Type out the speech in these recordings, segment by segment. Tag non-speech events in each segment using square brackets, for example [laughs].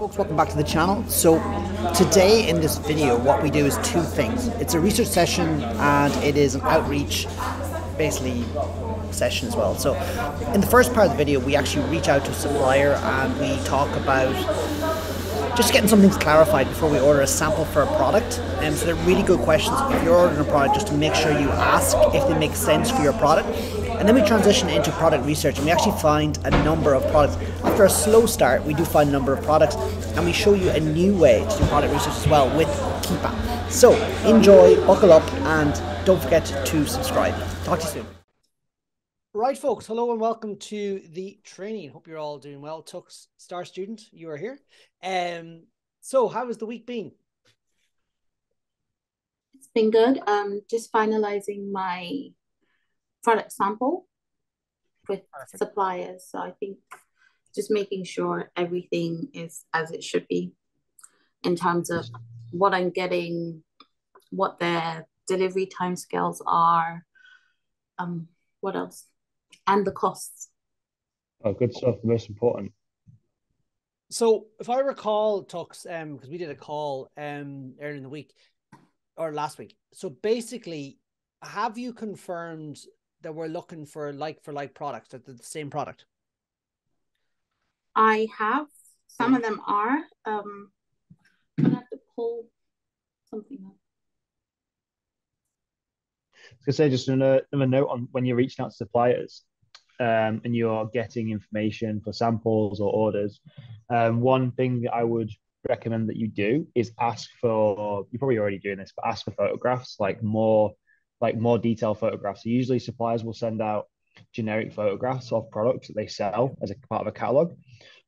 Folks, welcome back to the channel. So today in this video, what we do is two things. It's a research session and it is an outreach, basically session as well. So in the first part of the video, we actually reach out to a supplier and we talk about just getting some things clarified before we order a sample for a product. And um, so they're really good questions if you're ordering a product just to make sure you ask if they make sense for your product. And then we transition into product research and we actually find a number of products. After a slow start, we do find a number of products and we show you a new way to do product research as well with Keepa. So enjoy, buckle up, and don't forget to subscribe. Talk to you soon. Right, folks. Hello and welcome to the training. Hope you're all doing well. Tux Star Student, you are here. Um, so how has the week been? It's been good. Um, just finalizing my product sample with Perfect. suppliers. So I think just making sure everything is as it should be in terms of what I'm getting, what their delivery timescales are. Um, what else? and the costs. Oh, good stuff. The most important. So, if I recall, Tux, um, because we did a call um earlier in the week or last week. So basically, have you confirmed that we're looking for like for like products that the same product? I have. Some of them are. Um, I have to pull something up. I was gonna say just another, another note on when you're reaching out to suppliers um, and you're getting information for samples or orders, um, one thing that I would recommend that you do is ask for. You're probably already doing this, but ask for photographs, like more, like more detailed photographs. So usually, suppliers will send out generic photographs of products that they sell as a part of a catalog.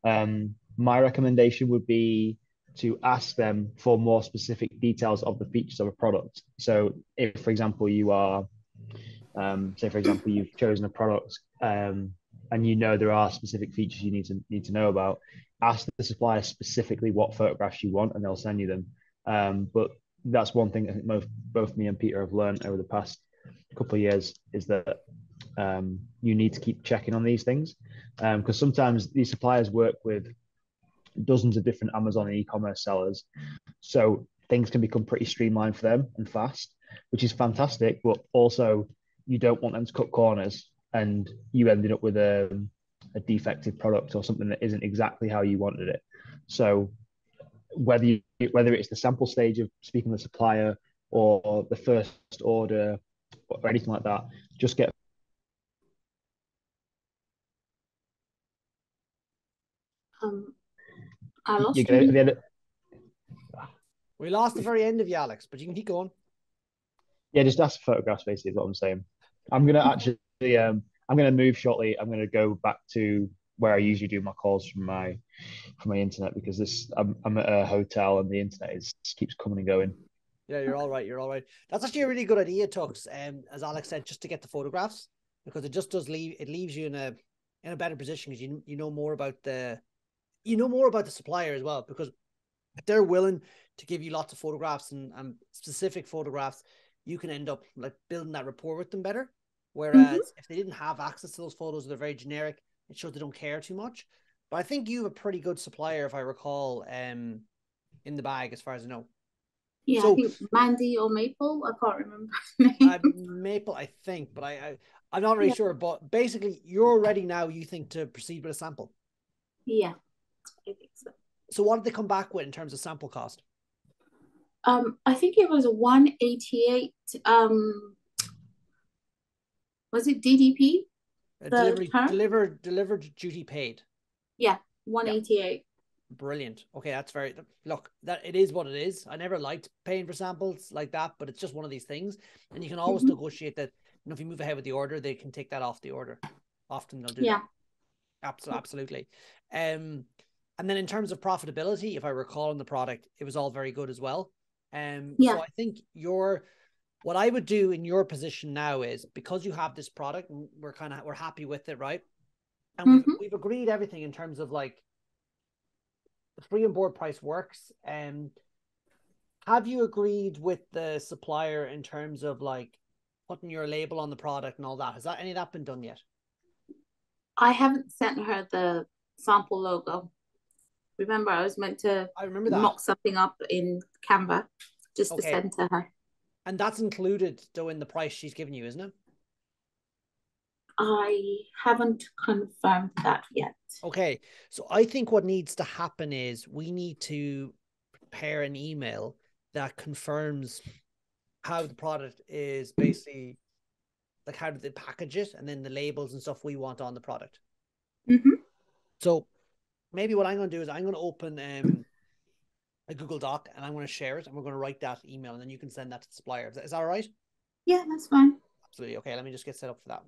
Um, my recommendation would be to ask them for more specific details of the features of a product. So, if, for example, you are um, say, for example, you've chosen a product um, and you know there are specific features you need to need to know about. Ask the supplier specifically what photographs you want, and they'll send you them. Um, but that's one thing I think both both me and Peter have learned over the past couple of years is that um, you need to keep checking on these things because um, sometimes these suppliers work with dozens of different Amazon and e-commerce sellers, so things can become pretty streamlined for them and fast, which is fantastic. But also you don't want them to cut corners and you ended up with a, a defective product or something that isn't exactly how you wanted it. So whether you, whether it's the sample stage of speaking with the supplier or the first order or anything like that, just get um, I lost you. We lost the very end of you, Alex, but you can keep going. Yeah, just ask for photographs, basically, is what I'm saying. I'm gonna actually um I'm gonna move shortly. I'm gonna go back to where I usually do my calls from my from my internet because this I'm, I'm at a hotel and the internet is keeps coming and going. Yeah, you're all right. You're all right. That's actually a really good idea, Tux. Um, as Alex said, just to get the photographs because it just does leave it leaves you in a in a better position because you you know more about the you know more about the supplier as well because if they're willing to give you lots of photographs and, and specific photographs, you can end up like building that rapport with them better. Whereas mm-hmm. if they didn't have access to those photos, they're very generic. It shows they don't care too much. But I think you have a pretty good supplier, if I recall, um, in the bag as far as I know. Yeah, so, I think Mandy or Maple. I can't remember. [laughs] uh, Maple, I think, but I, I am not really yeah. sure. But basically, you're ready now. You think to proceed with a sample? Yeah, I think so. So, what did they come back with in terms of sample cost? Um, I think it was one eighty eight. Um, was it DDP? Uh, delivery, delivered, delivered duty paid. Yeah, one eighty eight. Yeah. Brilliant. Okay, that's very look. That it is what it is. I never liked paying for samples like that, but it's just one of these things, and you can always mm-hmm. negotiate that. You know, if you move ahead with the order, they can take that off the order. Often they'll do. Yeah. Absolutely, absolutely. Um, and then in terms of profitability, if I recall in the product, it was all very good as well. Um, yeah. So I think your what I would do in your position now is because you have this product, and we're kind of we're happy with it, right? And mm-hmm. we've, we've agreed everything in terms of like the free on board price works. And have you agreed with the supplier in terms of like putting your label on the product and all that? Has that any of that been done yet? I haven't sent her the sample logo. Remember, I was meant to I remember that. mock something up in Canva just Okay. to send to her. And that's included though in the price she's given you, isn't it? I haven't confirmed that yet. Okay. So I think what needs to happen is we need to prepare an email that confirms how the product is basically like how do they package it and then the labels and stuff we want on the product. hmm So maybe what I'm going to do is I'm going to open um, a Google Doc and I'm going to share it and we're going to write that email and then you can send that to the supplier. Is that, is that all right? Yeah, that's fine. Absolutely. Okay. Let me just get set up for that.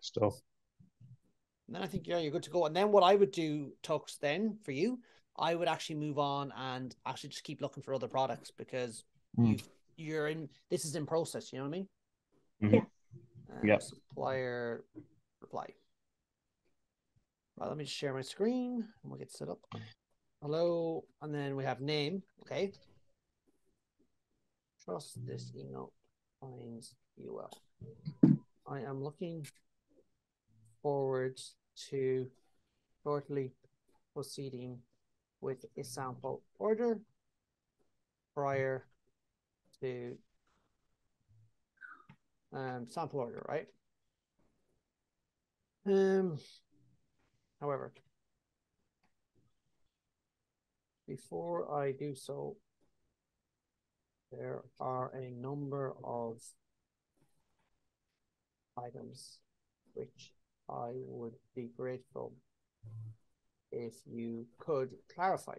Stuff. And then I think yeah, you're good to go. And then what I would do, Tux, then for you, I would actually move on and actually just keep looking for other products because Mm. you've, you're in. This is in process. You know what I mean? Mhm. Yeah. Uh, Yeah. Supplier reply. Right. Let me share my screen and we'll get set up. Hello, and then we have name. Okay. Trust this email finds well. I am looking forward to shortly proceeding with a sample order prior to um sample order, right? Um however, before I do so, there are a number of items which I would be grateful if you could clarify.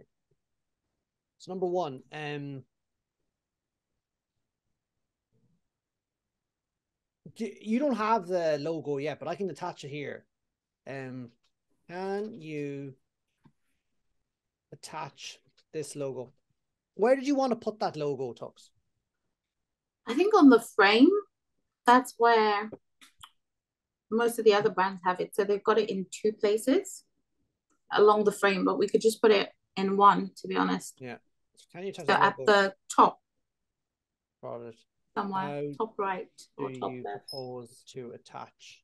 So number one, um, do- you don't have the logo yet, but I can attach it here. Um, can you attach this logo? Where did you want to put that logo, Tux? I think on the frame, that's where most of the other brands have it. So they've got it in two places along the frame, but we could just put it in one, to be honest. So can you attach So at the top, product? somewhere, How top right Do or top you left. propose to attach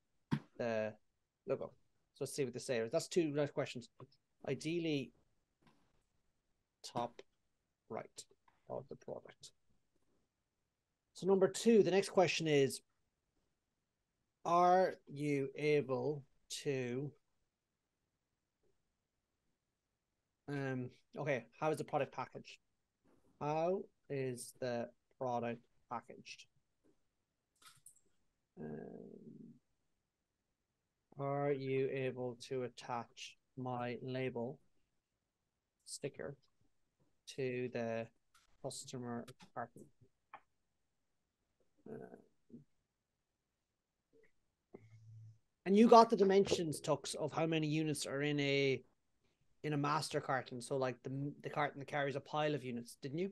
the logo? So let's see what they say. That's two nice questions. Ideally, top right of the product. So number two, the next question is, are you able to um okay, how is the product packaged? How is the product packaged? Um, are you able to attach my label sticker to the customer carton? Uh, and you got the dimensions, Tux, of how many units are in a in a master carton. So like the the carton that carries a pile of units, didn't you?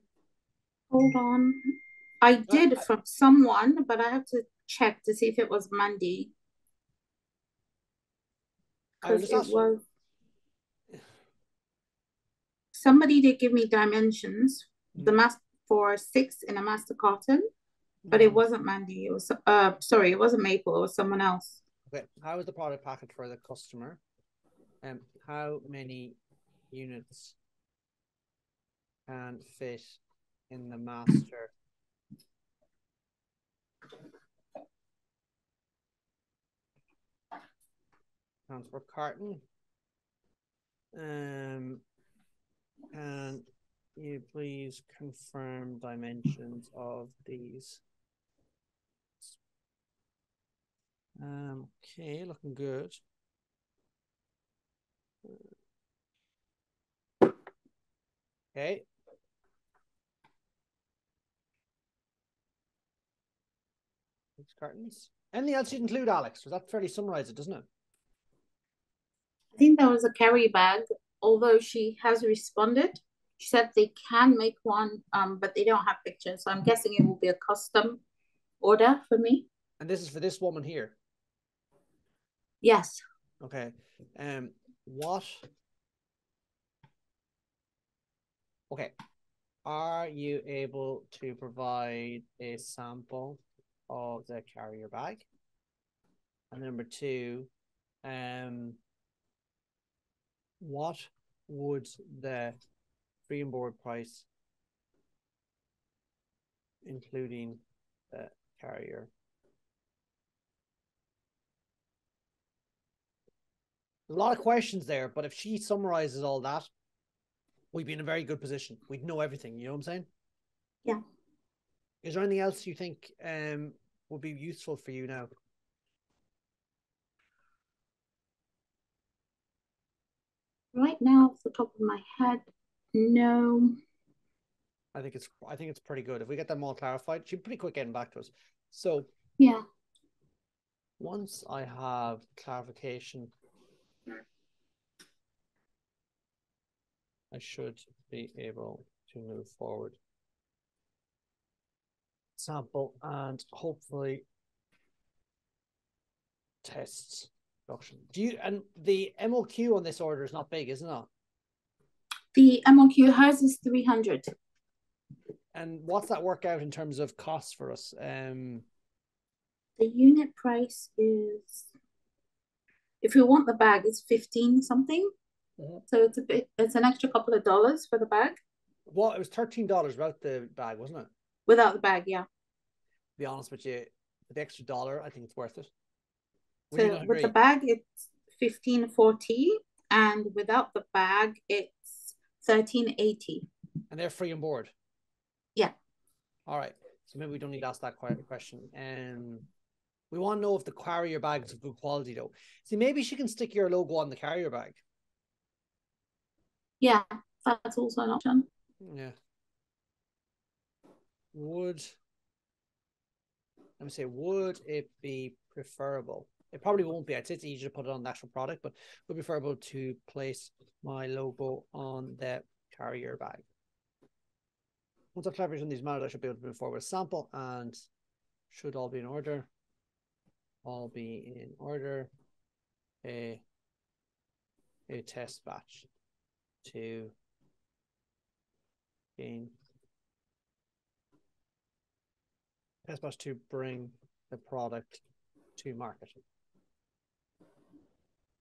Hold on. I did from someone, but I have to check to see if it was Mandy. I will Because it was somebody did give me dimensions, the Mm. mask for six in a master carton, but it Mhm. wasn't Mandy. It was uh sorry, it wasn't Maple, it was someone else. Okay, how is the product packaged for the customer? And how many units can fit in the master? Transport carton. Um, can you please confirm dimensions of these? Um, okay, looking good. Okay. These cartons. Anything else you'd include, Alex? Does that fairly summarize it, doesn't it? I think there was a carry bag, although she has responded. She said they can make one, um, but they don't have pictures. So I'm guessing it will be a custom order for me. And this is for this woman here. Yes. Okay. Um, what? Okay. Are you able to provide a sample of the carrier bag? And number two, Um, what would the free on board price, including the carrier? A lot of questions there, but if she summarizes all that, we'd be in a very good position. We'd know everything. You know what I'm saying? Yeah. Is there anything else you think um would be useful for you now? Right now, off the top of my head, no. I think it's I think it's pretty good. If we get them all clarified, she's pretty quick getting back to us. So Yeah. once I have clarification, I should be able to move forward. Sample and hopefully tests production. Do you and the MOQ on this order is not big, isn't it? The MOQ hers is 300. And what's that work out in terms of costs for us? Um The unit price is, if you want the bag, it's 15 something. Mhm. So it's a bit, it's an extra couple of dollars for the bag. what it was thirteen dollars without the bag, wasn't it? Without the bag, yeah. To be honest with you, the extra dollar, I think it's worth it. So with the bag, it's 1540, and without the bag, it's 1380. And they're free on board. Yeah. All right. So maybe we don't need to ask that que- question. Um, we want to know if the carrier bag is of good quality, though. See, maybe she can stick your logo on the carrier bag. Yeah, that's also an option. Yeah. Would let me say, would it be preferable? It probably won't be. I'd say it's easier to put it on the actual product, but would be preferable to place my logo on the carrier bag. Once I've clarified on these matters, I should be able to move forward a sample and should all be in order. All be in order. A a test batch to gain test batch to bring the product to market.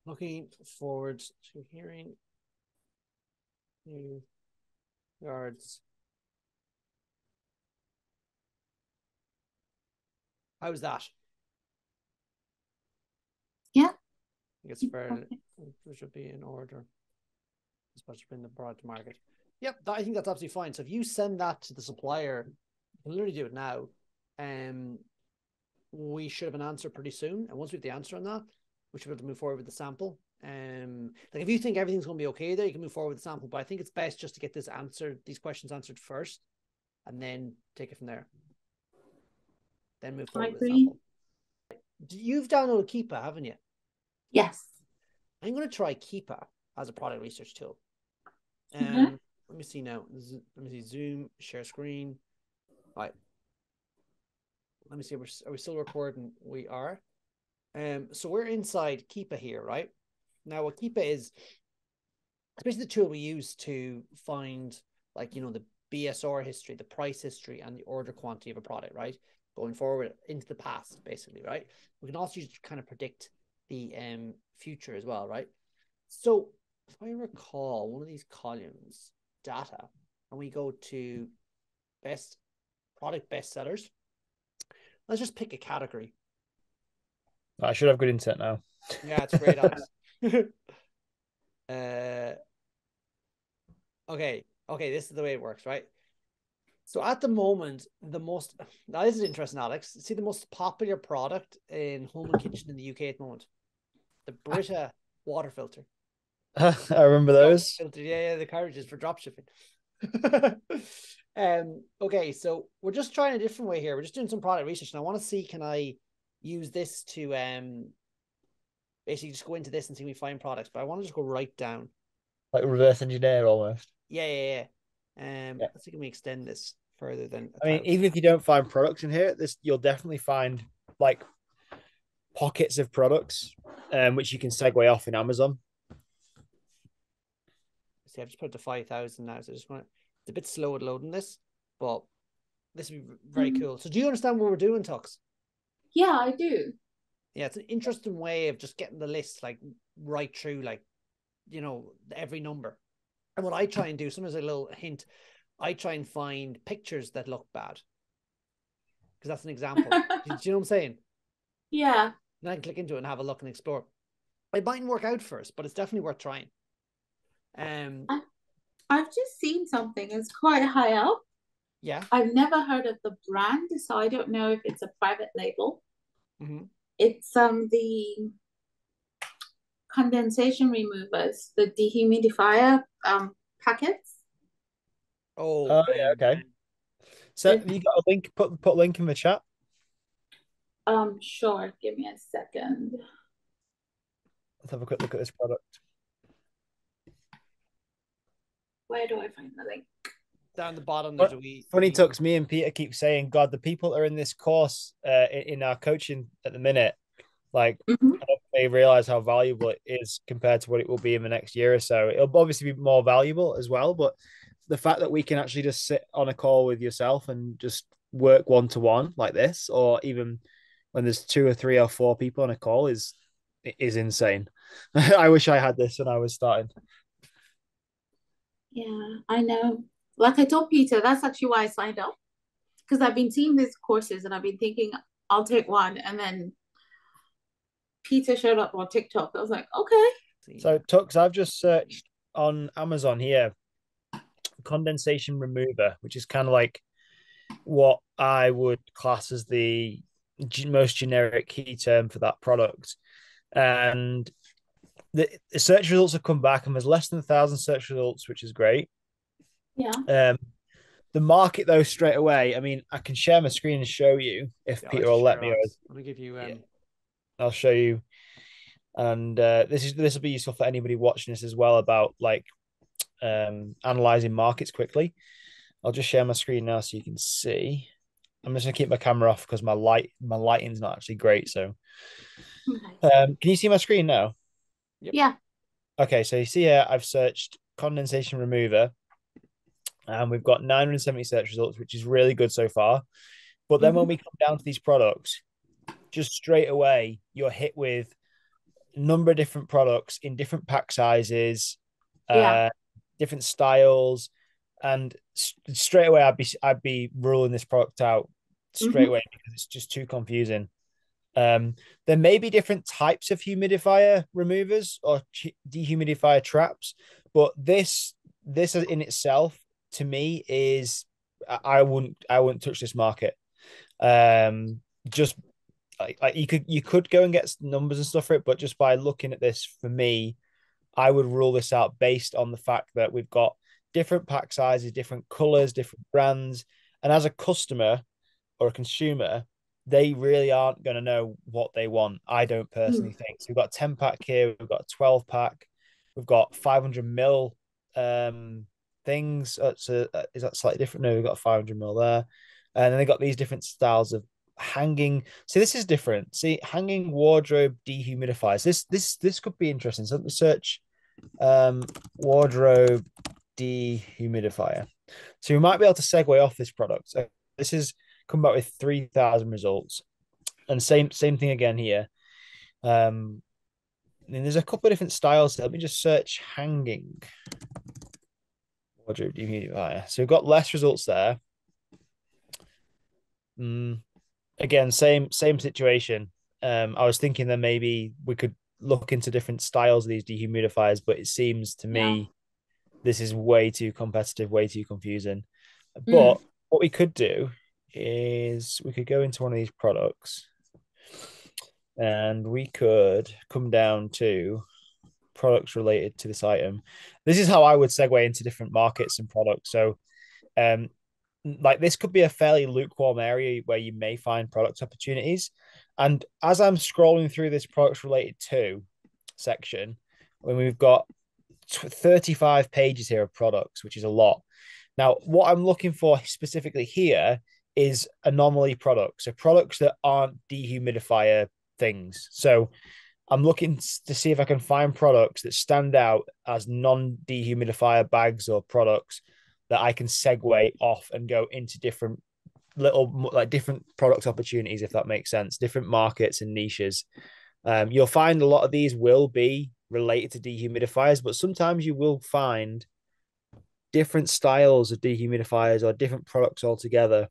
Looking forward to hearing new yards. How's that? Yeah. I think it's fair. Okay. It should be in order. To bring the to market. Yep, that, I think that's absolutely fine. So if you send that to the supplier, you can literally do it now. Um, we should have an answer pretty soon. And once we have the answer on that, we should be able to move forward with the sample. Um, like if you think everything's going to be okay there, you can move forward with the sample. But I think it's best just to get this answered, these questions answered first, and then take it from there. Then move forward with the agree. You've downloaded Keepa, haven't you? Yes. I'm going to try Keepa as a product research tool. Um, Mhm. Let me see now. Z- Let me see. Zoom, share screen. All right. Let me see. We're, s- are we still recording? We are. Um, so we're inside Keepa here, right? Now, what Keepa is, it's basically the tool we use to find, like, you know, the BSR history, the price history, and the order quantity of a product, right? Going forward into the past, basically, right? We can also kind of predict the um future as well, right? So if I recall one of these columns, data, and we go to best product bestsellers, let's just pick a category. I should have good internet now. Yeah, it's great, [laughs] Alex. [laughs] uh, okay, okay, this is the way it works, right? So at the moment, the most now this is interesting, Alex. See the most popular product in home and kitchen in the UK at the moment, the Brita water filter. [laughs] I remember those. Filter, yeah, yeah, the carriages for drop shipping. um, okay, so we're just trying a different way here. We're just doing some product research, and I want to see can I use this to um basically just go into this and see if we find products, but I want to just go right down. Like reverse engineer almost. Yeah, yeah, yeah. Um, Yeah. let's see can we extend this further than. I mean, even if you don't find products in here, this you'll definitely find like pockets of products, um, which you can segue off in Amazon. see, I've just put it to five thousand now, so I just want it's a bit slow at loading this, but this would be very Mhm. cool. So, do you understand what we're doing, Tux? Yeah, I do. Yeah, it's an interesting way of just getting the list like right through, like you know, every number. And what I try and do, sometimes a little hint, I try and find pictures that look bad. Because that's an example. do, you know what I'm saying? [laughs] Yeah. And I can click into it and have a look and explore. It mightn't work out first, but it's definitely worth trying. Um I, I've just seen something. It's quite high up. yeah. I've never heard of the brand, so I don't know if it's a private label. Hmm It's um the condensation removers, the dehumidifier um packets. Oh, Oh, yeah, okay. So If- you got a link? Put put a link in the chat. Um, sure. Give me a second. Let's have a quick look at this product. Where do I find the link? Down the bottom But there's a wee Funny wee- Tux, me and Peter keep saying, God, the people that are in this course uh, in, in our coaching at the minute, like Mhm. they realize how valuable it is compared to what it will be in the next year or so. It'll obviously be more valuable as well, but the fact that we can actually just sit on a call with yourself and just work one to one like this, or even when there's two or three or four people on a call, is is insane. [laughs] I wish I had this when I was starting. Yeah, I know. Like I told Peter, that's actually why I signed up. Because I've been seeing these courses and I've been thinking I'll take one. And then Peter showed up on TikTok. I was like, okay. So Tux, I've just searched on Amazon here condensation remover, which is kind of like what I would class as the most generic key term for that product. And the, the search results have come back, and there's less than a thousand search results, which is great. Yeah. Um, the market, though, straight away. I mean, I can share my screen and show you if Yeah, Peter let's will let me. ours. Let me give you um Yeah. I'll show you. And uh, this is this will be useful for anybody watching this as well about like um, analyzing markets quickly. I'll just share my screen now so you can see. I'm just gonna keep my camera off because my light my lighting's not actually great. So, Okay. um, can you see my screen now? Yeah. Okay, so you see here I've searched condensation remover, and we've got 970 search results, which is really good so far. But then when we come down to these products, just straight away you're hit with a number of different products in different pack sizes, Yeah. uh, different styles, and straight away I'd be I'd be ruling this product out straight Mhm. away because it's just too confusing. Um, there may be different types of humidifier removers or dehumidifier traps, but this this in itself to me is I wouldn't I wouldn't touch this market. Um, just like, like you could you could go and get numbers and stuff for it, but just by looking at this for me, I would rule this out based on the fact that we've got different pack sizes, different colors, different brands, and as a customer or a consumer, they really aren't going to know what they want. I don't personally think. So we've got a 10 pack here, we've got a 12 pack, we've got 500 mil um things. Uh, so uh, is that slightly different? No, we've got a 500 mil there. And then they got these different styles of hanging. See, this is different. See, hanging wardrobe dehumidifiers. This this this could be interesting. So let me search um wardrobe dehumidifier. So we might be able to segue off this product. So this is come back with 3000 results and same same thing again here um and there's a couple of different styles let me just search hanging dehumidifier so we've got less results there. Mm, again same same situation. Um i was thinking that maybe we could look into different styles of these dehumidifiers but it seems to me this is way too competitive way too confusing. But what we could do is we could go into one of these products and we could come down to products related to this item. This is how I would segue into different markets and products. So, um, like this could be a fairly lukewarm area where you may find product opportunities. And as I'm scrolling through this products related to section, when we've got 35 pages here of products, which is a lot. Now, what I'm looking for specifically here is anomaly products, so products that aren't dehumidifier things. So I'm looking to see if I can find products that stand out as non dehumidifier bags or products that I can segue off and go into different little like different product opportunities, if that makes sense, different markets and niches. Um, you'll find a lot of these will be related to dehumidifiers, but sometimes you will find different styles of dehumidifiers or different products altogether,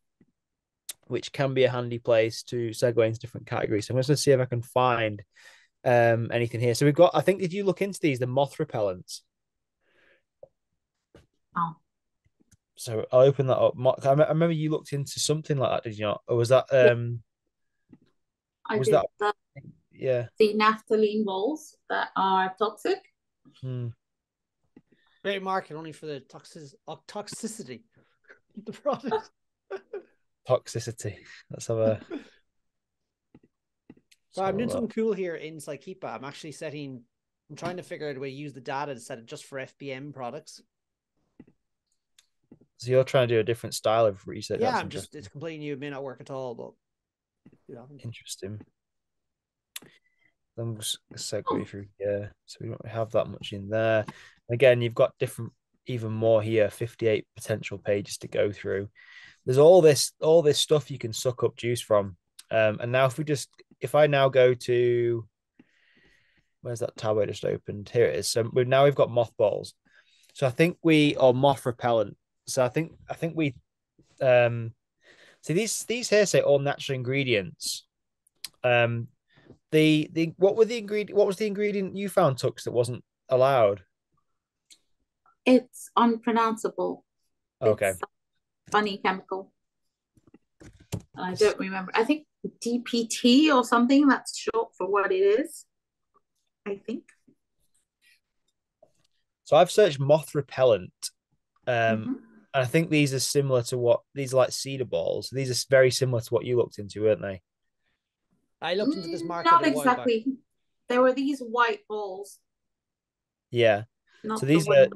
which can be a handy place to segue into different categories. So I'm going to see if I can find um, anything here. So we've got, I think, did you look into these, the moth repellents? Oh. So I'll open that up. Mark, I remember you looked into something like that, did you not? Or was that um I was did that the, yeah the naphthalene balls that are toxic. Hmm. Great market only for the toxic toxicity. [laughs] the product. Toxicity. Let's have a [laughs] so I'm doing something cool here in Psykeepa. I'm actually setting I'm trying to figure out a way to use the data to set it just for FBM products. So you're trying to do a different style of research. Yeah, I'm just it's completely new. It may not work at all, but you know. interesting. Then we'll segue through here. So we don't have that much in there. Again, you've got different, even more here. Fifty-eight potential pages to go through. There's all this, all this stuff you can suck up juice from. Um, and now if we just, if I now go to, where's that tab I just opened? Here it is. So we've now we've got mothballs. So I think we, or moth repellent. So I think I think we um see these these here say all natural ingredients. Um the the what were the ingredient what was the ingredient you found Tux that wasn't allowed? It's unpronounceable. Okay. It's funny chemical. I don't remember. I think DPT or something that's short for what it is. I think. So I've searched moth repellent. Um, mm-hmm. And I think these are similar to what these are like cedar balls. These are very similar to what you looked into, weren't they? I looked into this mm, market. Not exactly. There were these white balls. Yeah. Not so these are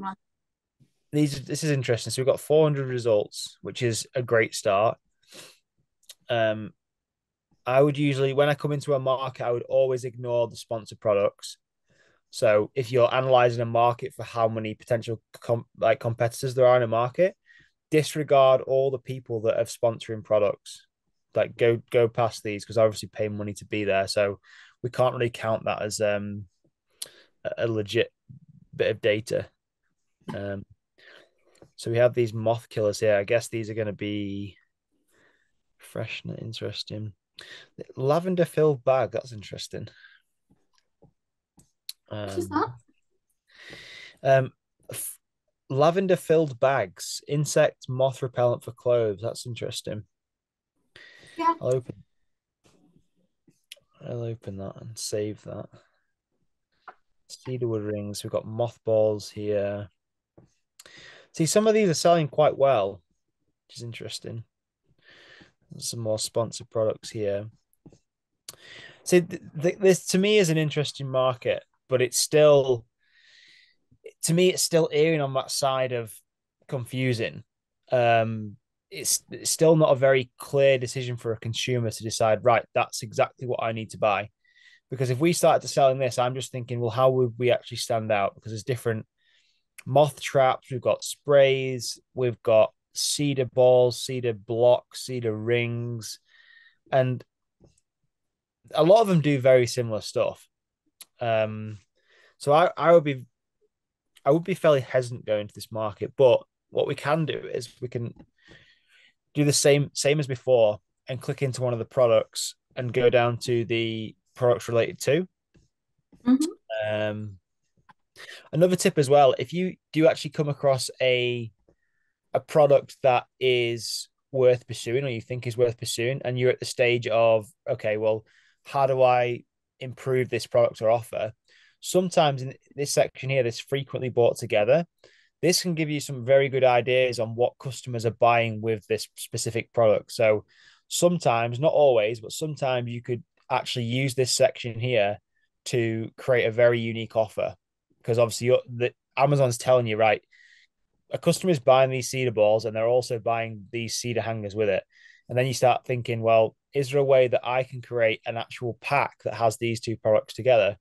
these. This is interesting. So we've got 400 results, which is a great start. Um, I would usually when I come into a market, I would always ignore the sponsored products. So if you're analyzing a market for how many potential com- like competitors there are in a market, disregard all the people that have sponsoring products. Like go go past these because obviously pay money to be there, so we can't really count that as um a legit bit of data. Um, so we have these moth killers here. I guess these are going to be fresh and interesting. Lavender filled bag. That's interesting. Um, what is that? Um, lavender filled bags, insect moth repellent for clothes. That's interesting. Yeah. I'll open. I'll open that and save that. Cedarwood rings. We've got mothballs here. See, some of these are selling quite well, which is interesting. Some more sponsored products here. So th- th- this to me is an interesting market, but it's still to me, it's still erring on that side of confusing. Um, it's, it's still not a very clear decision for a consumer to decide, right, that's exactly what I need to buy. Because if we started to selling this, I'm just thinking, well, how would we actually stand out? Because there's different moth traps, we've got sprays, we've got cedar balls, cedar blocks, cedar rings, and a lot of them do very similar stuff. Um, so I, I would be I would be fairly hesitant going to this market, but what we can do is we can do the same same as before and click into one of the products and go down to the products related to. Mm-hmm. Um, another tip as well: if you do actually come across a a product that is worth pursuing or you think is worth pursuing, and you're at the stage of okay, well, how do I improve this product or offer? sometimes in this section here, this frequently bought together, this can give you some very good ideas on what customers are buying with this specific product. So sometimes, not always, but sometimes you could actually use this section here to create a very unique offer because obviously the Amazon's telling you right a customer is buying these cedar balls and they're also buying these cedar hangers with it and then you start thinking well is there a way that I can create an actual pack that has these two products together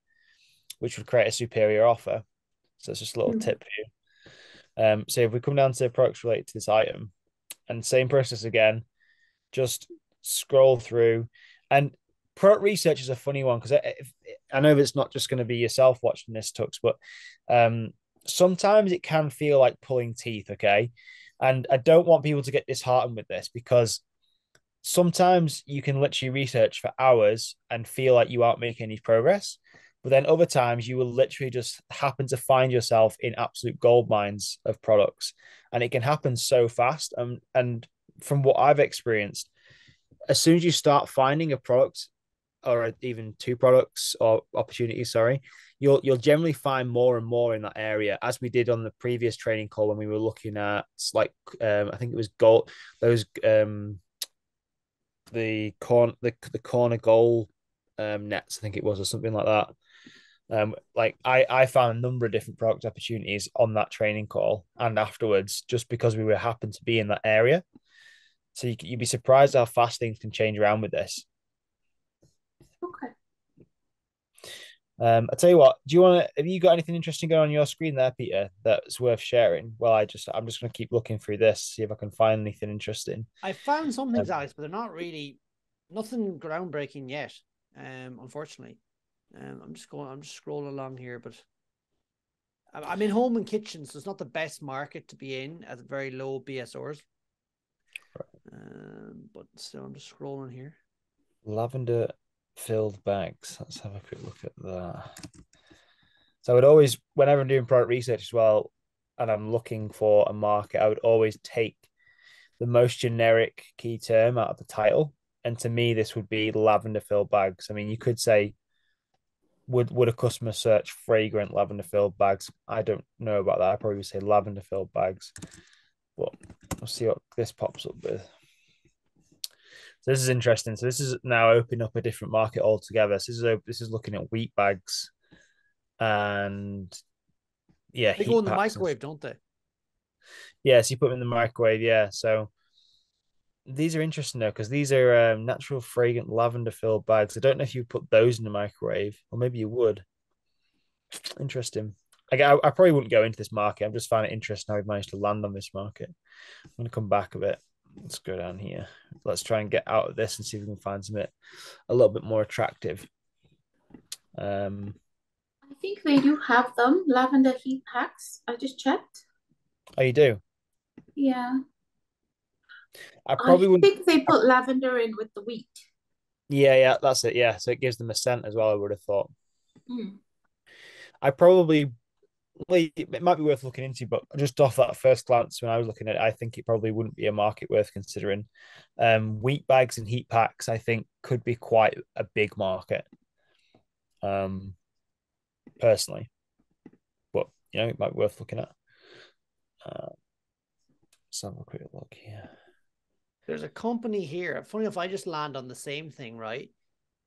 which would create a superior offer. So it's just a little mm-hmm. tip for you. Um, so if we come down to products related to this item, and same process again, just scroll through. And product research is a funny one because I, I know it's not just going to be yourself watching this, Tux, but um, sometimes it can feel like pulling teeth. Okay. And I don't want people to get disheartened with this because sometimes you can literally research for hours and feel like you aren't making any progress. But then other times you will literally just happen to find yourself in absolute gold mines of products. And it can happen so fast. And and from what I've experienced, as soon as you start finding a product or even two products or opportunities, sorry, you'll you'll generally find more and more in that area, as we did on the previous training call when we were looking at like um, I think it was gold those um the corn the the corner goal um nets, I think it was, or something like that. Um, like I, I found a number of different product opportunities on that training call and afterwards, just because we were happened to be in that area. So you, you'd be surprised how fast things can change around with this. Okay. Um, I tell you what, do you want to? Have you got anything interesting going on your screen there, Peter? That's worth sharing. Well, I just, I'm just going to keep looking through this, see if I can find anything interesting. I found some things, um, Alex, but they're not really nothing groundbreaking yet. Um, unfortunately, um, I'm just going, I'm just scrolling along here, but I'm in home and kitchen, so it's not the best market to be in at very low BSRs. Um, but still, I'm just scrolling here. Lavender filled bags. Let's have a quick look at that. So I would always, whenever I'm doing product research as well, and I'm looking for a market, I would always take the most generic key term out of the title. And to me, this would be lavender filled bags. I mean, you could say, would would a customer search fragrant lavender filled bags? I don't know about that. I probably would say lavender filled bags. But we'll see what this pops up with. So this is interesting. So this is now opening up a different market altogether. So this is this is looking at wheat bags, and yeah, they go in the microwave, don't they? Yeah, so you put them in the microwave. Yeah, so these are interesting though because these are um, natural fragrant lavender filled bags. I don't know if you put those in the microwave, or maybe you would. Interesting. I, I probably wouldn't go into this market. I'm just finding it interesting how we've managed to land on this market. I'm going to come back a bit. Let's go down here. Let's try and get out of this and see if we can find something a little bit more attractive. Um, I think they do have them, lavender heat packs. I just checked. Oh, you do? Yeah. I probably I would think they put lavender in with the wheat. Yeah, yeah, that's it. Yeah, so it gives them a scent as well. I would have thought. Mm. I probably it might be worth looking into, but just off that first glance when I was looking at it, I think it probably wouldn't be a market worth considering. Um, wheat bags and heat packs, I think, could be quite a big market. Um, personally, but you know, it might be worth looking at. Uh, let's have a quick look here. There's a company here. Funny if I just land on the same thing, right?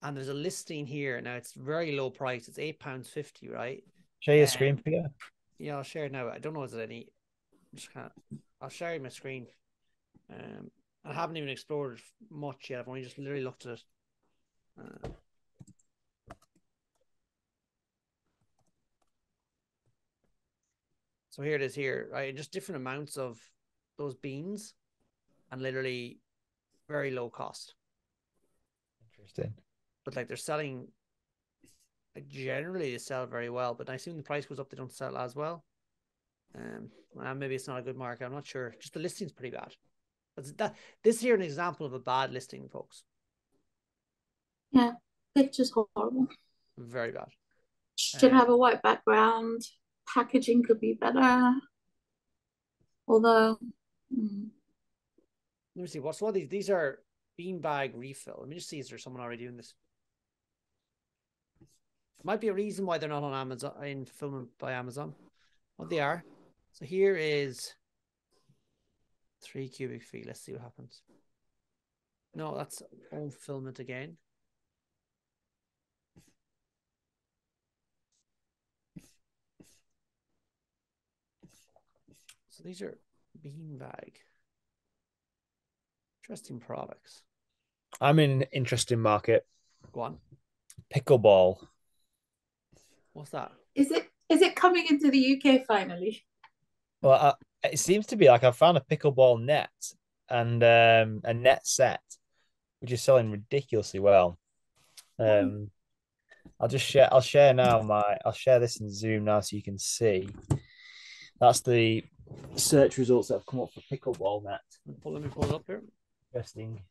And there's a listing here. Now it's very low price. It's eight pounds fifty, right? Share your um, screen, Peter. Yeah, I'll share it now. I don't know is there any. I'm just of. I'll share my screen. Um, I haven't even explored much yet. I've only just literally looked at it. Uh, so here it is. Here, right? Just different amounts of those beans, and literally very low cost. Interesting. But like they're selling generally they sell very well, but I assume the price goes up, they don't sell as well. Um, well, maybe it's not a good market. I'm not sure. Just the listing's pretty bad. That this here an example of a bad listing, folks. Yeah, it's just horrible. Very bad. Should um, have a white background. Packaging could be better. Although, hmm. let me see. What's what these? These are beanbag refill. Let me just see. Is there someone already doing this? Might be a reason why they're not on Amazon in fulfillment by Amazon. What they are. So here is three cubic feet. Let's see what happens. No, that's own fulfillment again. So these are beanbag. Interesting products. I'm in an interesting market. Go on. Pickleball. What's that? Is it is it coming into the UK finally? Well, uh, it seems to be like I found a pickleball net, and um, a net set, which is selling ridiculously well. Um, I'll just share. I'll share now. My I'll share this in Zoom now so you can see. That's the search results that have come up for pickleball net. Let me pull it up here. Interesting.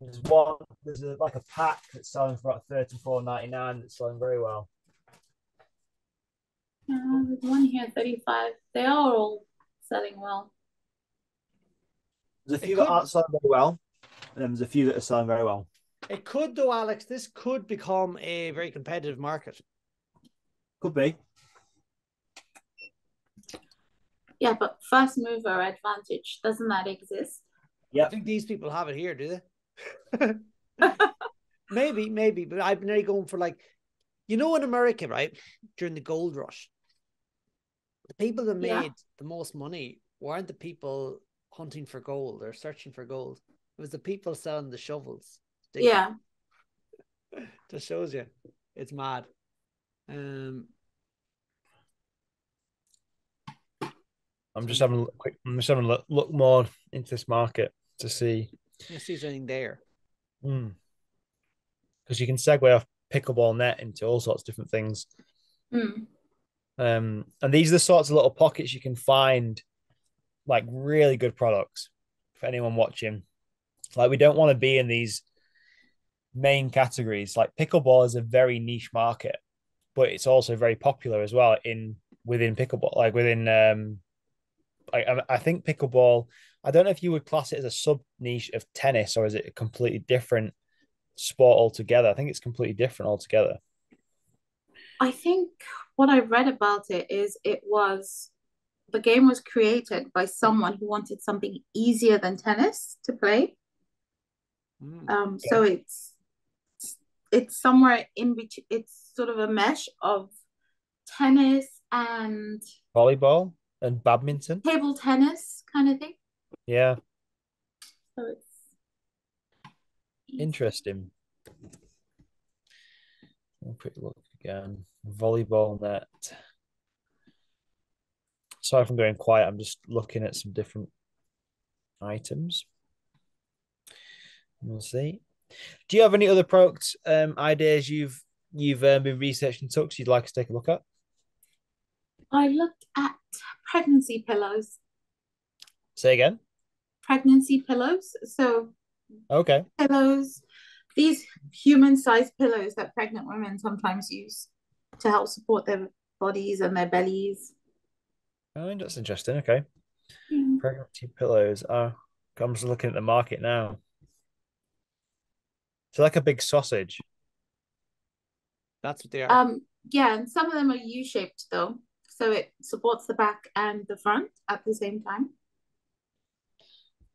There's one. There's a, like a pack that's selling for about thirty four ninety nine. That's selling very well. Uh, there's one here, 35. They are all selling well. There's a It few that aren't selling very well, and then there's a few that are selling very well. It could, though, Alex. This could become a very competitive market. Could be. Yeah, but first mover advantage, doesn't that exist? Yeah, I think these people have it here, do they? [laughs] maybe, maybe, but I've been really going for like, you know, in America, right, during the gold rush, the people that made Yeah. the most money weren't the people hunting for gold or searching for gold. It was the people selling the shovels. They- Yeah. [laughs] just shows you, it's mad. Um, I'm just having a quick. I'm just having a look, look more into this market to see let's see if there's anything there. because you can segue off pickleball net into all sorts of different things. Mm. Um, and these are the sorts of little pockets you can find, like really good products for anyone watching. Like we don't want to be in these main categories. Like pickleball is a very niche market, but it's also very popular as well in within pickleball. Like within, um, I I- I think pickleball. I don't know if you would class it as a sub niche of tennis or is it a completely different sport altogether. I think it's completely different altogether. I think what I read about it is it was the game was created by someone who wanted something easier than tennis to play. Mm. Um, so it's it's somewhere in between. It's sort of a mesh of tennis and Volleyball and badminton. table tennis kind of thing. Yeah, So it's interesting. Have a quick look again. Volleyball net. Sorry if I'm going quiet. I'm just looking at some different items. We'll see. Do you have any other product um, ideas you've you've um, been researching tux you'd like us to take a look at? I looked at pregnancy pillows. Say again. Pregnancy pillows. So Okay. pillows, these human-sized pillows that pregnant women sometimes use to help support their bodies and their bellies. Oh, that's interesting. Okay. Mm. Pregnancy pillows. Oh, I'm just looking at the market now. So like a big sausage. That's what they are. Um, yeah, and some of them are U-shaped though, so it supports the back and the front at the same time.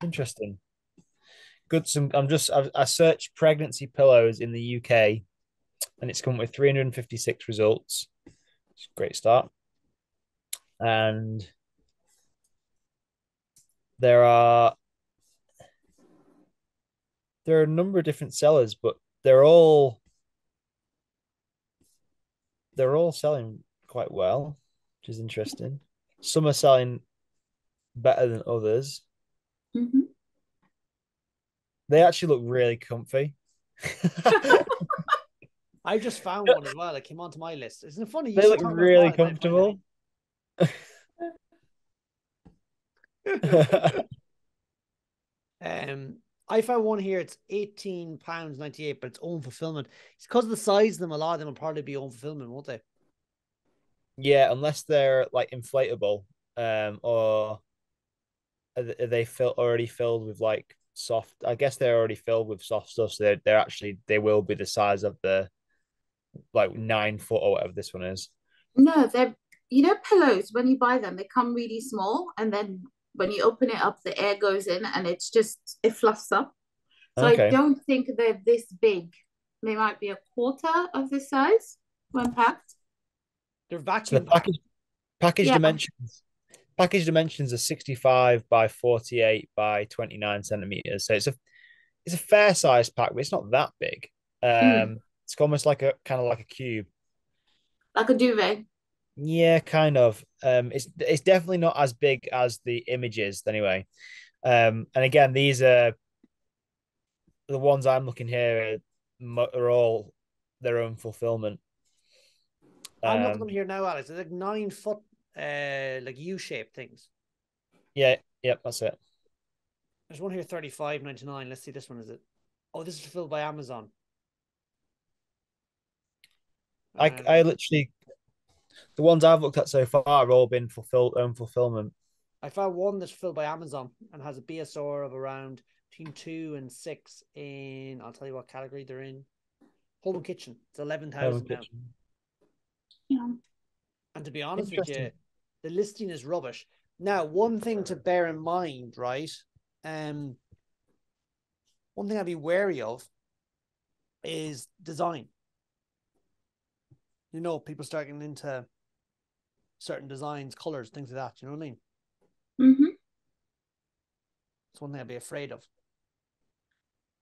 Interesting. Good. Some. I'm just. I, I searched pregnancy pillows in the UK, and it's come with 356 results. It's a great start. And there are there are a number of different sellers, but they're all they're all selling quite well, which is interesting. Some are selling better than others. Mhm. They actually look really comfy. [laughs] I just found one as well. It came onto my list. Isn't it funny? You They look really product, I find [laughs] comfortable. Um, I found one here. It's eighteen pounds ninety eight, but it's own fulfillment. It's because of the size of them. A lot of them will probably be own fulfillment, won't they? Yeah, unless they're like inflatable, um, or are they fill already filled with like soft? I guess they're already filled with soft stuff, so they're they're actually they will be the size of the like nine foot or whatever this one is. No, they're you know pillows when you buy them, they come really small, and then when you open it up, the air goes in, and it's just it fluffs up. So I don't think they're this big. They might be a quarter of this size when packed. They're So the package package Yeah. dimensions package dimensions are 65 by 48 by 29 centimeters. So it's a it's a fair size pack, but it's not that big. Um Mm. it's almost like a kind of like a cube. Like a duvet. Yeah, kind of. Um, it's it's definitely not as big as the images anyway. Um, and again, these are the ones I'm looking here are, are all their own fulfillment. I'm looking Um, them here now, Alex. They're like nine foot, uh, like U-shaped things. yeah, yep, that's it. There's one here, thirty-five ninety-nine. Let's see, this one is it? Oh, this is fulfilled by Amazon. I Um, I literally the ones I've looked at so far have all been fulfilled own fulfillment. I found one that's filled by Amazon and has a BSR of around between two and six in. I'll tell you what category they're in. Home kitchen. It's eleven thousand now. kitchen. Yeah. And to be honest with you, the listing is rubbish. Now, one thing to bear in mind, right? Um, one thing I'd be wary of is design. You know, people starting into certain designs, colors, things like that. You know what I mean? Mm-hmm. It's one thing I'd be afraid of.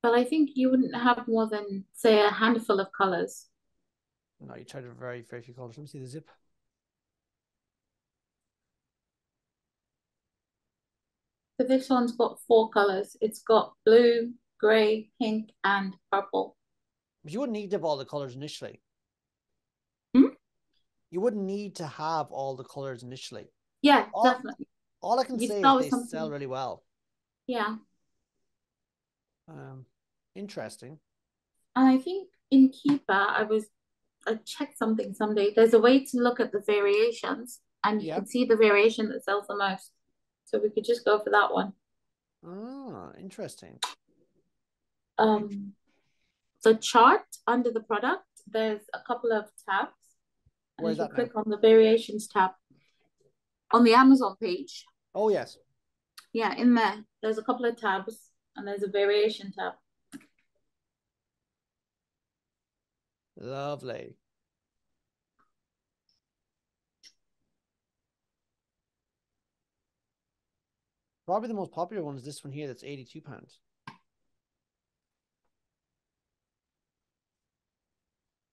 But I think you wouldn't have more than, say, a handful of colors. No, you tried a very, very few colors. Let me see the zip. So this one's got four colors. It's got blue, gray, pink, and purple. But you wouldn't need to have all the colors initially. Hmm? You wouldn't need to have all the colors initially. Yeah, Oh. definitely. All I can You say is they sell really well. Yeah. Um, interesting. And I think in Keepa, I was, I checked something someday. There's a way to look at the variations and you Yeah. can see the variation that sells the most. So we could just go for that one. Ah, interesting. Um, the chart under the product, there's a couple of tabs. And Where's you that now? click on the variations tab on the Amazon page, Oh yes. yeah, in there, there's a couple of tabs and there's a variation tab. Lovely. Probably the most popular one is this one here that's 82 pounds.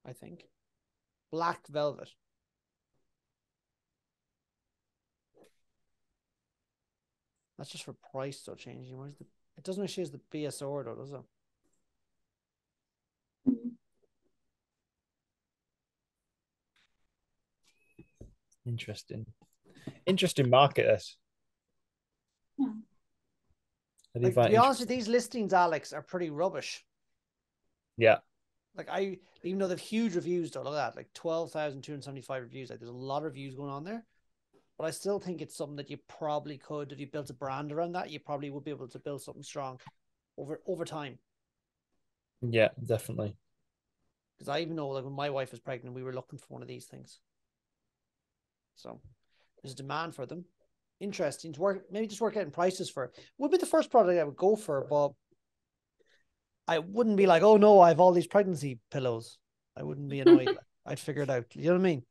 I think. Black velvet. That's just for price though changing. Where's the it doesn't show the BSR though, does it? Interesting. Interesting market this. Hmm. Yeah. Like, to be it honest with these listings, Alex, are pretty rubbish. Yeah. Like I, even though they've huge reviews, though, look at that, like twelve thousand two hundred seventy-five reviews. Like there's a lot of reviews going on there, but I still think it's something that you probably could, if you built a brand around that, you probably would be able to build something strong over over time. Yeah, definitely. Because I even know, like when my wife was pregnant, we were looking for one of these things. So there's a demand for them. Interesting to work, maybe just work out in prices for. it. Would be the first product I would go for, but I wouldn't be like, oh no, I have all these pregnancy pillows. I wouldn't be annoyed. [laughs] I'd figure it out. You know what I mean?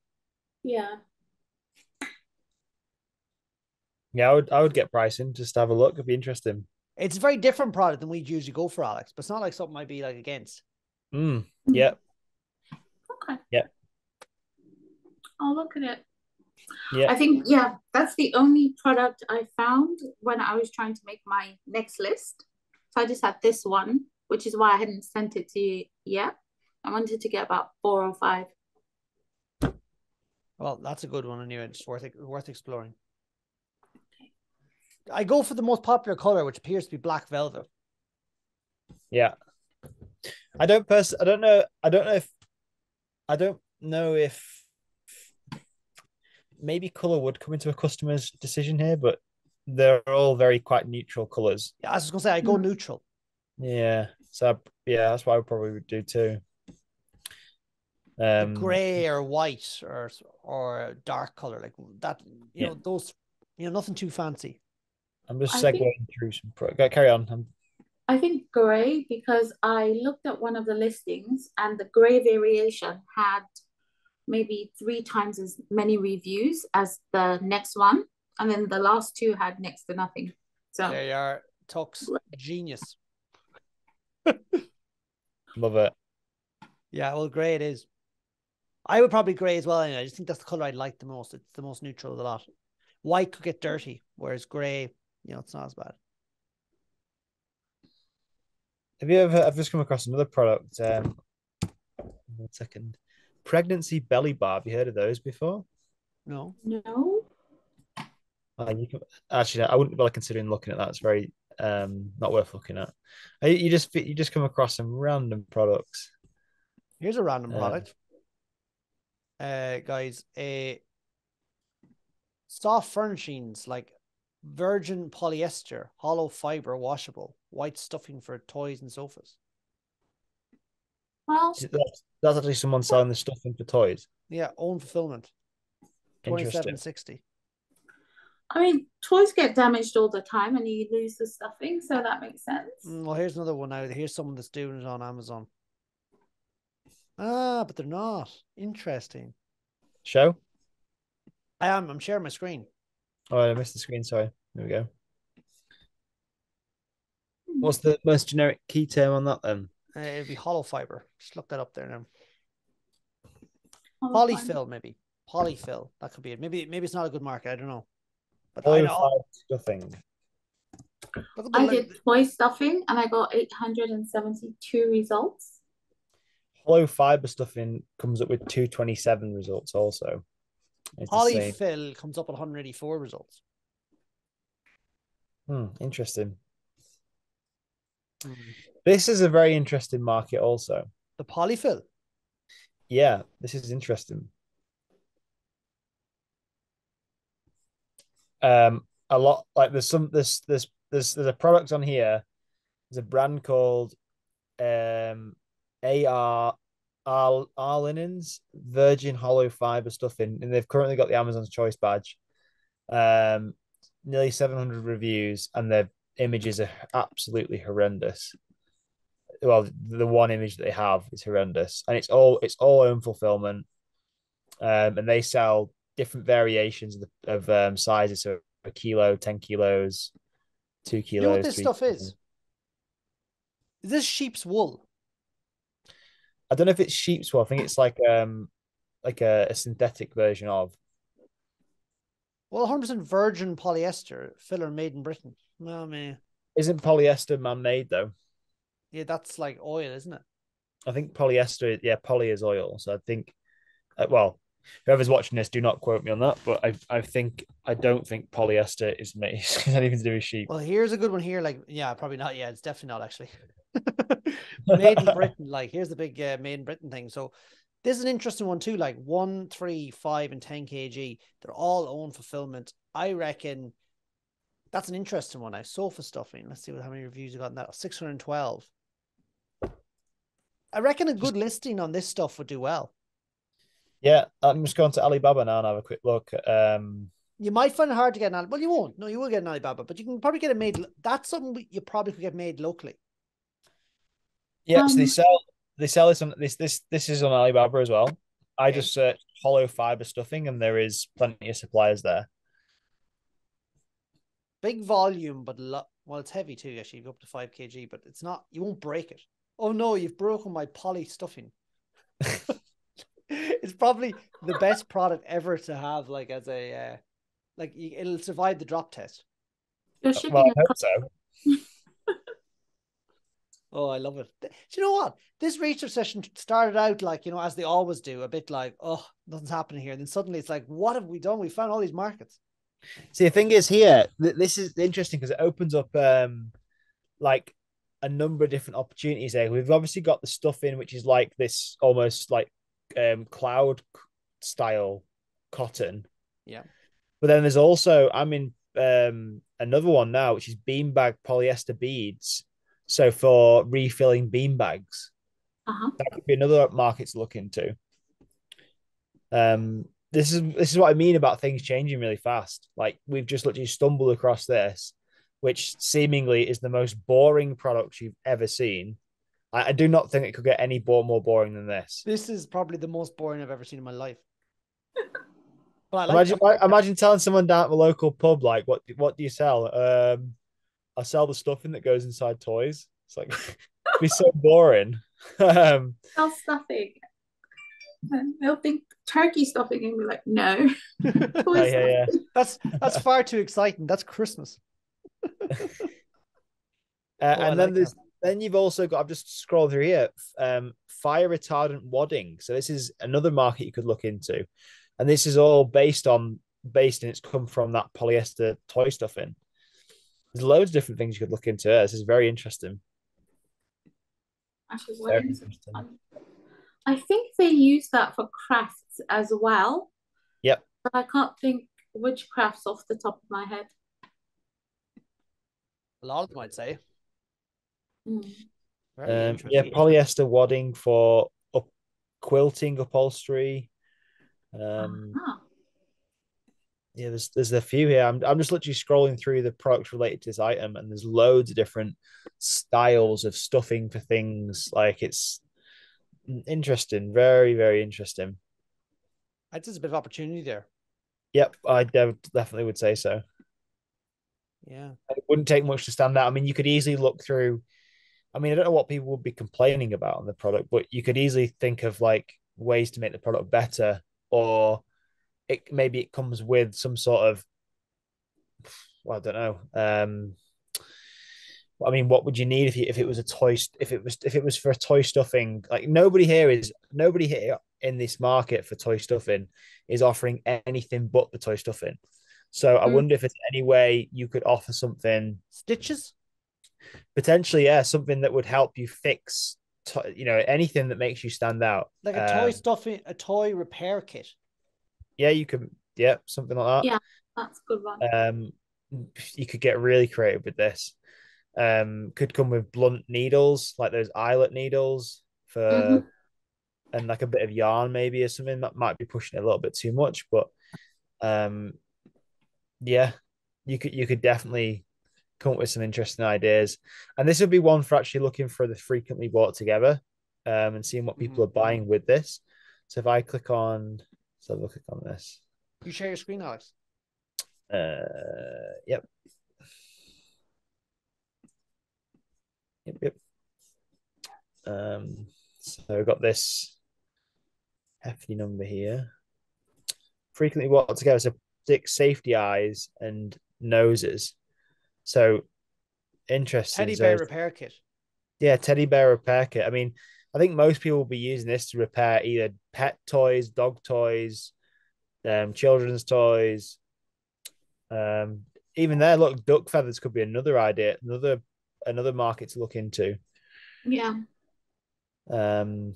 Yeah. Yeah, I would I would get pricing just to have a look. It'd be interesting. It's a very different product than we'd usually go for, Alex. But it's not like something I'd be like against. Mm, yeah, Okay. Yeah. I'll look at it. Yeah. I think, yeah, that's the only product I found when I was trying to make my next list. So I just had this one, which is why I hadn't sent it to you yet. I wanted to get about four or five. Well, that's a good one anyway. It's worth it, worth exploring. I go for the most popular color, which appears to be black velvet. Yeah. I don't pers- I don't know I don't know if I don't know if maybe color would come into a customer's decision here, but they're all very quite neutral colors. Yeah, I was gonna say I go Hmm. neutral. Yeah. So I- yeah, that's what I would probably would do too. Um gray or white or or dark color like that. You Yeah. know those. You know nothing too fancy. I'm just I segueing think- through some pro- go carry on. I'm, I think gray because I looked at one of the listings and the gray variation had maybe three times as many reviews as the next one. And then the last two had next to nothing. So There you are, Tux genius. [laughs] love it. Yeah, well, gray it is. I would probably grey as well. Anyway. I just think that's the color I like the most. It's the most neutral of the lot. White could get dirty, whereas grey, you know, it's not as bad. Have you ever? I've just come across another product. Um, one second. Pregnancy belly bar. Have you heard of those before? No. No. Uh, you can actually. I wouldn't be like considering looking at that. It's very um not worth looking at. Uh, You just you just come across some random products. Here's a random Uh, product. Uh, guys, a soft furnishings like virgin polyester, hollow fiber, washable, white stuffing for toys and sofas. Well, That's, that's actually someone selling the stuff in for toys. Yeah, own fulfillment. Twenty Interesting. seven sixty. I mean, toys get damaged all the time and you lose the stuffing, so that makes sense. Mm, Well, here's another one now. Here's someone that's doing it on Amazon. Ah, but they're not. Interesting. Show. I am. I'm sharing my screen. Oh, I missed the screen. Sorry. There we go. What's the most generic key term on that then? Uh, it'd be hollow fiber. Just look that up there now. Fine. Polyfill, maybe. Polyfill. That could be it. Maybe maybe it's not a good market. I don't know. But I know. Polyfiber stuffing. Look at the I li- did toy stuffing and I got 872 results. Hollow fiber stuffing comes up with 227 results also. It's. Polyfill comes up at 184 results. Hmm, interesting. This is a very interesting market also. The polyfill. Yeah, this is interesting. Um, a lot like there's some there's there's there's there's a product on here. There's a brand called um AR R R Linens Virgin Hollow Fiber Stuffing, and they've currently got the Amazon's Choice badge. Um, nearly 700 reviews, and their images are absolutely horrendous. Well, the one image that they have is horrendous, and it's all it's all own fulfillment. Um, and they sell different variations of, the, of um, sizes, so a kilo, ten kilos, two kilos. You know what this stuff kilos. is? Is this sheep's wool? I don't know if it's sheep's wool. I think it's like um like a, a synthetic version of. Well, 100% virgin polyester filler made in Britain. No, man. Isn't polyester man-made though? Yeah, that's like oil, isn't it? I think polyester, yeah, poly is oil. So I think, uh, well, whoever's watching this, do not quote me on that. But I, I think, I don't think polyester is made anything [laughs] to do with sheep. Well, here's a good one here. Like, yeah, probably not. Yeah, it's definitely not actually. [laughs] made in Britain. Like, here's the big uh, made in Britain thing. So, this is an interesting one too. Like one, three, five, and ten kg. They're all own fulfillment. I reckon that's an interesting one. Now, sofa stuffing. Let's see what how many reviews you got in that. Six hundred twelve. I reckon a good listing on this stuff would do well. Yeah, I'm just going to Alibaba now and have a quick look. Um, You might find it hard to get an Ali- well, you won't. No, you will get an Alibaba, but you can probably get it made. That's something you probably could get made locally. yeah, so they Um, sell they sell this on this this this is on Alibaba as well. I Okay. just searched hollow fiber stuffing and there is plenty of suppliers there. Big volume, but lo- well, it's heavy too. Actually, you go up to five kg, but it's not. You won't break it. Oh no, you've broken my poly stuffing. [laughs] it's probably the best product ever to have, like as a, uh, like you, it'll survive the drop test. You're Well, I a hope so. [laughs] Oh, I love it. Do you know what? This research session started out like, you know, as they always do, a bit like, oh, nothing's happening here. And then suddenly it's like, what have we done? We found all these markets. See, the thing is here, th- this is interesting because it opens up um like a number of different opportunities there. We've obviously got the stuff in which is like this almost like um cloud style cotton. Yeah. But then there's also I'm in um another one now, which is beanbag polyester beads. So for refilling bean bags, Uh-huh. that could be another market to look into. Um, this is this is what I mean about things changing really fast. Like we've just literally stumbled across this, which seemingly is the most boring product you've ever seen. I, I do not think it could get any bo- more boring than this. This is probably the most boring I've ever seen in my life. [laughs] But I like Imagine, it. imagine telling someone down at the local pub like, "What what do you sell?" Um, I sell the stuffing that goes inside toys. It's like it'd [laughs] be so boring. [laughs] um, Sell stuffing. And they'll think turkey stuffing and be like, no. Oh, yeah, yeah. That's that's far too exciting. That's Christmas. Uh, Oh, I and then like there's then you've also got I've just scrolled through here um, fire retardant wadding. So this is another market you could look into, and this is all based on based and it's come from that polyester toy stuffing. There's loads of different things you could look into. This is very interesting. Actually, Very what is interesting. I think they use that for crafts as well. Yep. But I can't think which crafts off the top of my head. A lot of them, I'd say. Mm. Um, yeah, polyester wadding for up quilting upholstery. Um, Ah, yeah, there's there's a few here. I'm I'm just literally scrolling through the products related to this item, and there's loads of different styles of stuffing for things. Like it's interesting, very very interesting. I'd say there's a bit of opportunity there. Yep, I definitely would say so. Yeah. It wouldn't take much to stand out. I mean, you could easily look through. I mean, I don't know what people would be complaining about on the product, but you could easily think of like ways to make the product better, or it maybe it comes with some sort of, well, I don't know. Um, I mean, what would you need if you, if it was a toy if it was if it was for a toy stuffing? Like nobody here is nobody here in this market for toy stuffing is offering anything but the toy stuffing. So I Mm. wonder if there's any way you could offer something Stitches? potentially, yeah, something that would help you fix, to, you know, anything that makes you stand out. Like a toy Um, stuffing, a toy repair kit. yeah, you could, yeah, something like that. Yeah. that's a good one. Um, you could get really creative with this. Um, could come with blunt needles, like those eyelet needles for, Mhm. and like a bit of yarn maybe or something that might be pushing it a little bit too much, but um, yeah, you could you could definitely come up with some interesting ideas, and this would be one for actually looking for the frequently bought together, um, and seeing what people are buying with this. So if I click on, so look click on this. You share your screen, Alex. Uh, yep. Yep, yep. Um, so we've got this hefty number here. Frequently bought together, so six safety eyes and noses. So interesting. Teddy So bear repair kit. yeah, teddy bear repair kit. I mean, I think most people will be using this to repair either pet toys, dog toys, um, children's toys. Um, even there, look, duck feathers could be another idea, another another market to look into. Yeah. Um,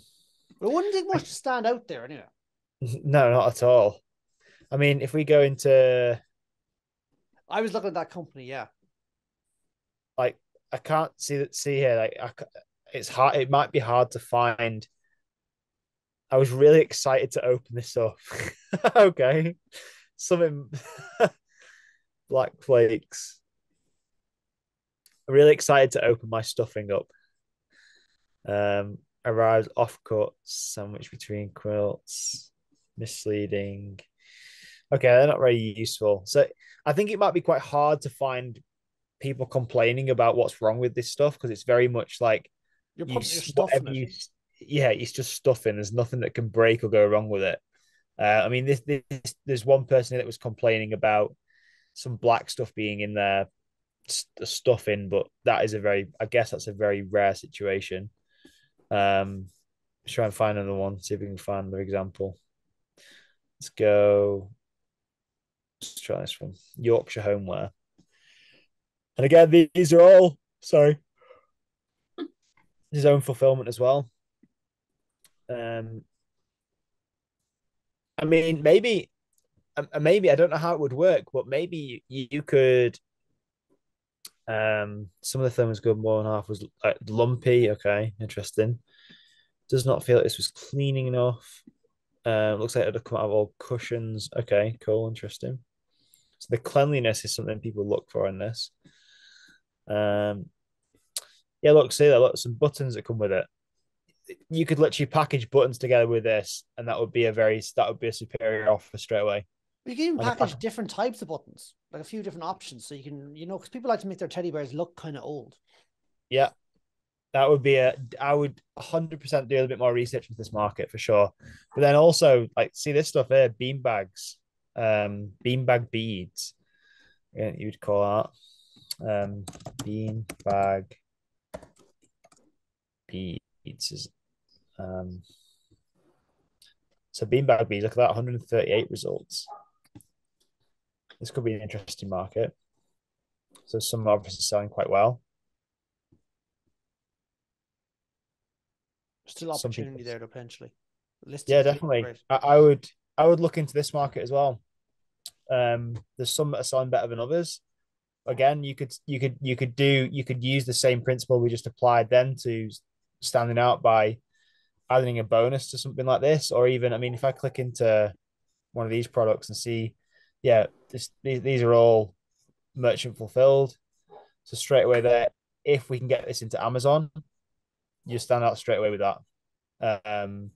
But it wouldn't take much to stand out there anyway. [laughs] no, not at all. I mean, if we go into I was looking at that company, yeah. like, I can't see that. See here, like, I, it's hard. It might be hard to find. I was really excited to open this up. [laughs] okay, something [laughs] black flakes. I'm really excited to open my stuffing up. Um, arrives off cut sandwich between quilts, misleading. Okay, they're not very useful. So I think it might be quite hard to find people complaining about what's wrong with this stuff because it's very much like You're you, putting your s- whatever it. you yeah, it's just stuffing. There's nothing that can break or go wrong with it. Uh, I mean, this, this there's one person that was complaining about some black stuff being in there, st- stuffing, but that is a very, I guess that's a very rare situation. Um, let's try and find another one. See if we can find another example. Let's go. Let's try this one. Yorkshire homeware. And again, these are all sorry. His own fulfillment as well. Um, I mean, maybe, um, uh, maybe I don't know how it would work, but maybe you, could. Um, some of the film was good. More than half was uh, lumpy. Okay, interesting. Does not feel like this was cleaning enough. Uh, looks like it had come out of all cushions. Okay, cool, interesting. So the cleanliness is something people look for in this. Um, yeah, look, see there, look, some buttons that come with it. You could literally package buttons together with this, and that would be a very that would be a superior offer straight away. You can even package fact- different types of buttons, like a few different options, so you can, you know, because people like to make their teddy bears look kind of old. Yeah, That would be a. I would 100 percent do a bit more research into this market for sure. But then also like see this stuff here, bean bags, um, beanbag beads. Yeah, you'd call that um, bean bag beads is um. So beanbag beads, look at that, 138 results. This could be an interesting market. So some are obviously selling quite well. Still opportunity people- there potentially. Listings Yeah, definitely. I, I would I would look into this market as well. Um, there's some that are selling better than others. Again, you could you could you could do you could use the same principle we just applied then to standing out by adding a bonus to something like this, or even I mean, if I click into one of these products and see, yeah, this these, these are all merchant fulfilled. So straight away there, if we can get this into Amazon, you stand out straight away with that. Um,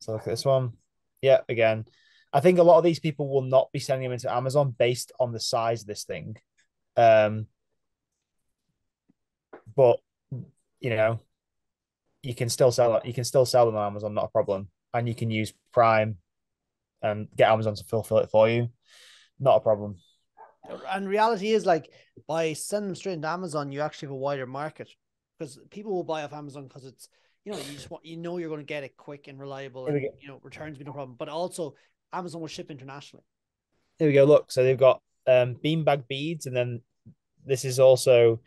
so look at this one. Yeah, again, I think a lot of these people will not be sending them into Amazon based on the size of this thing. Um, but you know, you can still sell it. You can still sell them on Amazon, not a problem. And you can use Prime and get Amazon to fulfill it for you. Not a problem. And reality is like by sending them straight into Amazon, you actually have a wider market because people will buy off Amazon because it's you know you just want you know you're going to get it quick and reliable and you know returns be no problem. But also Amazon will ship internationally. Here we go. Look, so they've got um, beanbag beads, and then this is also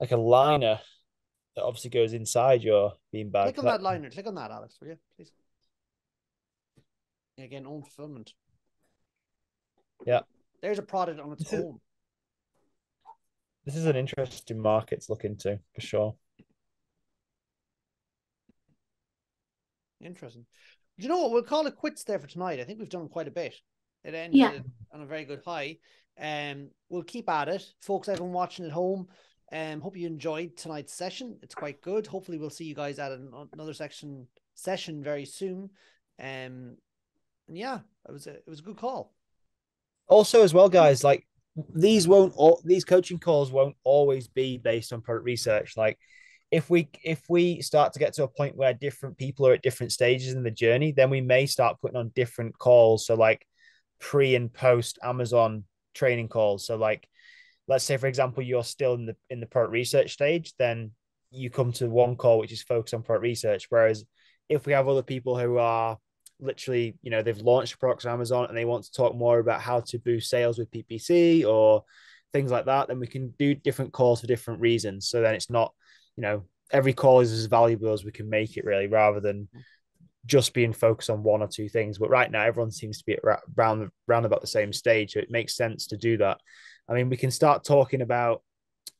like a liner that obviously goes inside your beanbag. Click on that liner. Click on that, Alex, will you please? Yeah, Again, own fulfillment. Yeah. There's a product on its own. This is an interesting market to look into for sure. Interesting. Do you know what? We'll call it quits there for tonight. I think we've done quite a bit. It ended Yeah. on a very good high. Um, we'll keep at it, folks. Everyone watching at home. Um, hope you enjoyed tonight's session. It's quite good. Hopefully, we'll see you guys at an, another section session very soon. Um, and yeah, it was a it was a good call. also as well guys like these won't all these coaching calls won't always be based on product research like if we if we start to get to a point where different people are at different stages in the journey then we may start putting on different calls. So like pre and post amazon training calls. So like let's say for example you're still in the in the product research stage then you come to one call which is focused on product research. Whereas if we have other people who are literally, you know, they've launched products on Amazon and they want to talk more about how to boost sales with PPC or things like that, then we can do different calls for different reasons. So then it's not, you know, every call is as valuable as we can make it really, rather than just being focused on one or two things. But right now, everyone seems to be at round round about the same stage, so it makes sense to do that. I mean, we can start talking about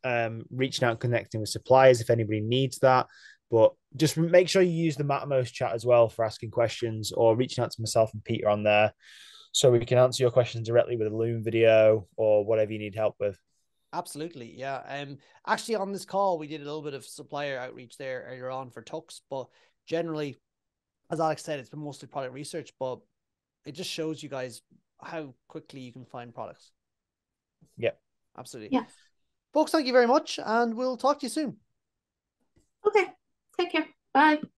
um, reaching out and connecting with suppliers if anybody needs that. But just make sure you use the Mattermost chat as well for asking questions or reaching out to myself and Peter on there so we can answer your questions directly with a Loom video or whatever you need help with. Absolutely, yeah. Um, actually, on this call, we did a little bit of supplier outreach there earlier on for Tux, but generally, as Alex said, it's been mostly product research, but it just shows you guys how quickly you can find products. Yeah, Absolutely. Yeah. Folks, thank you very much, and we'll talk to you soon. Okay. Take care. Bye.